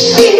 Sí.